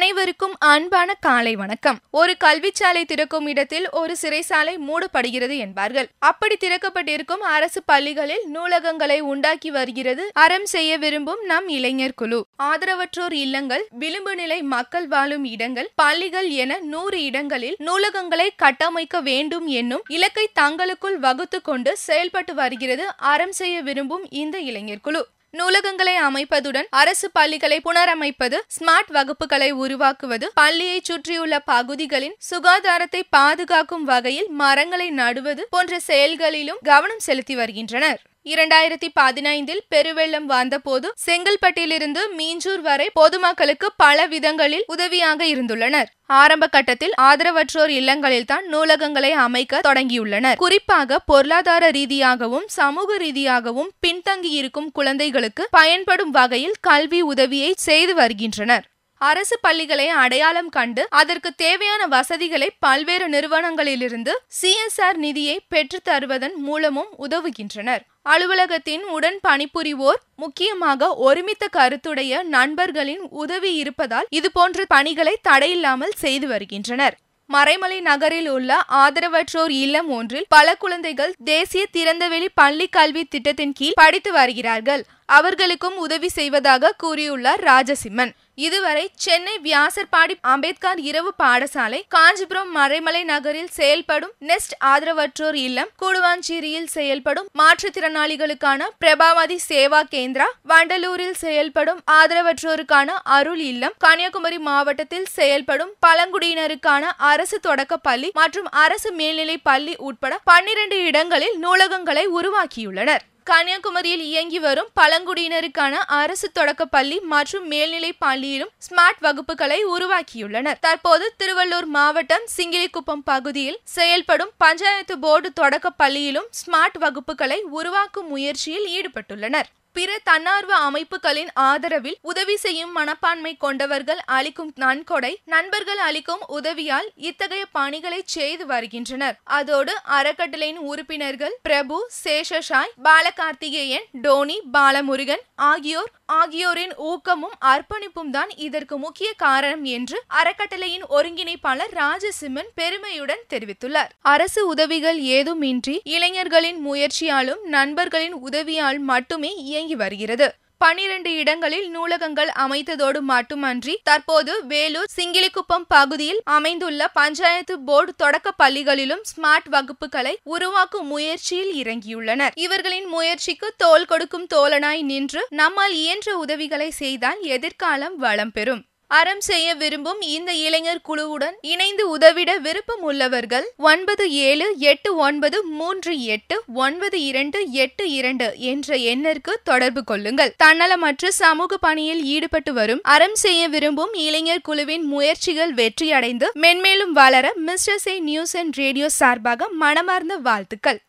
அனைவருக்கும் அன்பான காலை வணக்கம். ஒரு கல்விச்சாலை திறக்கும் இடத்தில் ஒரு சிறைசாலை மூடப்படுகிறது என்பார்கள். அப்படி திறக்கப்பட்டிருக்கும் அரசு பள்ளிகளில் நூலகங்களை உண்டாக்கி வருகிறது. அறம் செய்ய விரும்பும் நம் இளைஞர் குழு. ஆதரவற்றோர் இல்லங்கள் விளிம்பு நிலை மக்கள் வாழும் இடங்கள் பள்ளிகள் என நூறு இடங்களில் நூலகங்களை கட்டமைக்க வேண்டும் என்னும் இலக்கை தங்களுக்குள் வகுத்து கொண்டு செயல்பட்டு வருகிறது. அறம் செய்ய விரும்பும் இந்த இளைஞர் குழு. நூலகங்களை அமைப்பதுடன் அரசு பள்ளிகளை புனரமைப்பது ஸ்மார்ட் வகுப்புகளை உருவாக்குவது பள்ளியை சுற்றியுள்ள பகுதிகளின் சுகாதாரத்தை பாதுகாக்கும் வகையில் மரங்களை நடுவது போன்ற செயல்களிலும் கவனம் செலுத்தி வருகின்றனர். இரண்டாயிரத்தி பதினைந்தில் பெருவெள்ளம் வந்தபோது செங்கல்பட்டிலிருந்து மீஞ்சூர் வரை பொதுமக்களுக்கு பல விதங்களில் உதவியாக இருந்துள்ளனர். ஆரம்ப கட்டத்தில் ஆதரவற்றோர் இல்லங்களில்தான் நூலகங்களை அமைக்க தொடங்கியுள்ளனர். குறிப்பாக பொருளாதார ரீதியாகவும் சமூக ரீதியாகவும் பின்தங்கியிருக்கும் குழந்தைகளுக்கு பயன்படும் வகையில் கல்வி உதவியை செய்து வருகின்றனர். அரசு பள்ளிகளை அடையாளம் கண்டு அதற்கு தேவையான வசதிகளை பல்வேறு நிறுவனங்களிலிருந்து சிஎஸ்ஆர் நிதியை பெற்றுத் தருவதன் மூலமும் உதவுகின்றனர். அலுவலகத்தின் உடன் பணிபுரிவோர் முக்கியமாக ஒருமித்த கருத்துடைய நண்பர்களின் உதவி இருப்பதால் இதுபோன்ற பணிகளை தடையில்லாமல் செய்து வருகின்றனர். மறைமலை நகரில் உள்ள ஆதரவற்றோர் இல்லம் ஒன்றில் பல குழந்தைகள் தேசிய திறந்தவெளி பள்ளி கல்வி திட்டத்தின் கீழ் படித்து வருகிறார்கள். அவர்களுக்கும் உதவி செய்வதாக கூறியுள்ளார் ராஜசிம்மன். இதுவரை சென்னை வியாசர்பாடி அம்பேத்கர் இரவு பாடசாலை காஞ்சிபுரம் மறைமலை நகரில் செயல்படும் நெஸ்ட் ஆதரவற்றோர் இல்லம் கூடுவாஞ்சேரியில் செயல்படும் மாற்றுத்திறனாளிகளுக்கான பிரபாவதி சேவா கேந்திரா வண்டலூரில் செயல்படும் ஆதரவற்றோருக்கான அருள் இல்லம் கன்னியாகுமரி மாவட்டத்தில் செயல்படும் பழங்குடியினருக்கான அரசு தொடக்க பள்ளி மற்றும் அரசு மேல்நிலை பள்ளி உட்பட பன்னிரண்டு இடங்களில் நூலகங்களை உருவாக்கியுள்ளனர். கன்னியாகுமரியில் இயங்கி வரும் பழங்குடியினருக்கான அரசு தொடக்க பள்ளி மற்றும் மேல்நிலை பள்ளியிலும் ஸ்மார்ட் வகுப்புகளை உருவாக்கியுள்ளனர். தற்போது திருவள்ளூர் மாவட்டம் சிங்கிலிக்குப்பம் பகுதியில் செயல்படும் பஞ்சாயத்து போர்டு தொடக்க பள்ளியிலும் ஸ்மார்ட் வகுப்புகளை உருவாக்கும் முயற்சியில் ஈடுபட்டுள்ளனர். பிற தன்னார்வ அமைப்புகளின் ஆதரவில் உதவி செய்யும் மனப்பான்மை கொண்டவர்கள் அளிக்கும் நன்கொடை நண்பர்கள் அளிக்கும் உதவியால் இத்தகைய பணிகளை செய்து வருகின்றனர். அதோடு அறக்கட்டளையின் உறுப்பினர்கள் பிரபு சேஷசாய் பாலகார்த்திகேயன் டோனி பாலமுருகன் ஆகியோர் ஆகியோரின் ஊக்கமும் அர்ப்பணிப்பும் தான் இதற்கு முக்கிய காரணம் என்று அறக்கட்டளையின் ஒருங்கிணைப்பாளர் ராஜசிம்மன் பெருமையுடன் தெரிவித்துள்ளார். அரசு உதவிகள் ஏதுமின்றி இளைஞர்களின் முயற்சியாலும் நண்பர்களின் உதவியால் மட்டுமே இயங்கி வருகிறது. பனிரெண்டு இடங்களில் நூலகங்கள் அமைத்ததோடு மட்டுமன்றி தற்போது வேலூர் சிங்கிலிக்குப்பம் பகுதியில் அமைந்துள்ள பஞ்சாயத்து போர்டு தொடக்க பள்ளிகளிலும் ஸ்மார்ட் வகுப்புகளை உருவாக்கும் முயற்சியில் இறங்கியுள்ளனர். இவர்களின் முயற்சிக்கு தோல் கொடுக்கும் தோழனாய் நின்று நம்மால் இயன்ற உதவிகளை செய்தால் எதிர்காலம் வளம் பெறும். அறம் செய்ய விரும்பும் இந்த இளைஞர் குழுவுடன் இணைந்து உதவிட விருப்பம் உள்ளவர்கள் ஒன்பது ஏழு எட்டு ஒன்பது மூன்று எட்டு ஒன்பது இரண்டு எட்டு இரண்டு என்ற எண்ணிற்கு தொடர்பு கொள்ளுங்கள். தன்னலமற்ற சமூக பணியில் ஈடுபட்டு வரும் அறம் செய்ய விரும்பும் இளைஞர் குழுவின் முயற்சிகள் வெற்றியடைந்து மென்மேலும் வளர மிஸ்டர் சே நியூஸ் அண்ட் ரேடியோ சார்பாக மனமார்ந்த வாழ்த்துக்கள்.